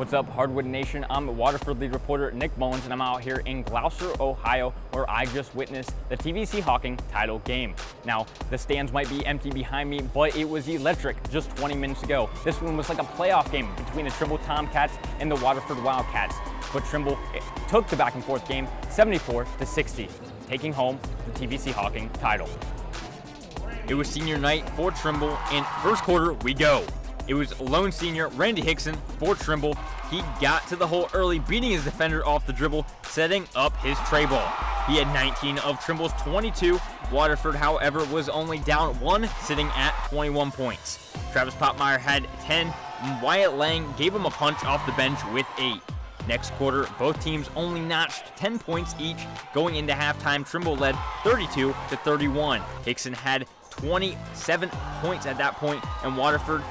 What's up, Hardwood Nation? I'm Waterford lead reporter Nick Mullins, and I'm out here in Glouster, Ohio, where I just witnessed the TVC Hocking title game. Now, the stands might be empty behind me, but it was electric just 20 minutes ago. This one was like a playoff game between the Trimble Tomcats and the Waterford Wildcats. But Trimble eh, took the back and forth game 74 to 60, taking home the TVC Hocking title. It was senior night for Trimble, and first quarter, we go. It was lone senior Randy Hixson for Trimble. He got to the hole early, beating his defender off the dribble, setting up his tray ball. He had 19 of Trimble's 22. Waterford, however, was only down one, sitting at 21 points. Travis Popmeyer had 10. Wyatt Lang gave him a punch off the bench with eight. Next quarter, both teams only notched 10 points each. Going into halftime, Trimble led 32 to 31. Hixson had 27 points at that point, and Waterford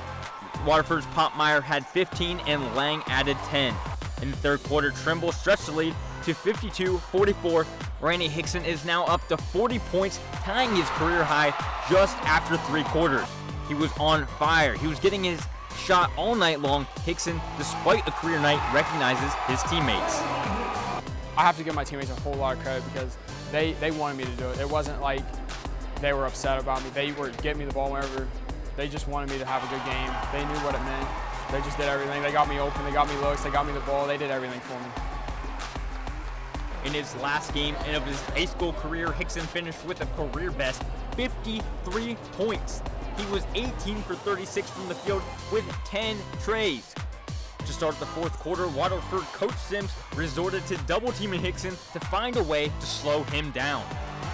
Waterford's Popmeyer had 15 and Lang added 10. In the third quarter, Trimble stretched the lead to 52-44. Randy Hixson is now up to 40 points, tying his career high just after three quarters. He was on fire. He was getting his shot all night long. Hixson, despite a career night, recognizes his teammates. I have to give my teammates a whole lot of credit because they, they wanted me to do it. It wasn't like they were upset about me. They were getting me the ball whenever they just wanted me to have a good game. They knew what it meant. They just did everything. They got me open, they got me looks, they got me the ball, they did everything for me. In his last game and of his high school career, Hixson finished with a career best 53 points. He was 18 for 36 from the field with 10 trays. To start the fourth quarter, Waterford coach Sims resorted to double teaming Hixson to find a way to slow him down.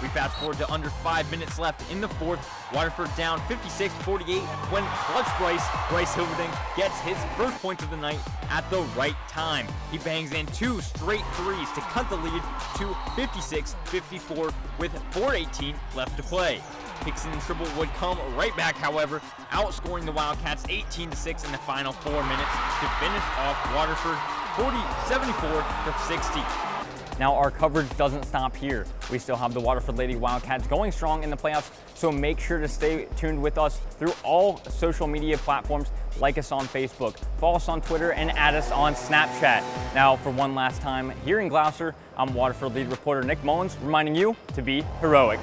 We fast forward to under five minutes left in the fourth. Waterford down 56-48 when clutch Bryce, Bryce Hilverding, gets his first point of the night at the right time. He bangs in two straight threes to cut the lead to 56-54 with 4.18 left to play. Hixson and Trimble would come right back, however, outscoring the Wildcats 18-6 in the final four minutes to finish off Waterford 40-74 for 60. Now our coverage doesn't stop here. We still have the Waterford Lady Wildcats going strong in the playoffs, so make sure to stay tuned with us through all social media platforms. Like us on Facebook, follow us on Twitter, and add us on Snapchat. Now for one last time, here in Glouster, I'm Waterford lead reporter Nick Mullins, reminding you to be heroic.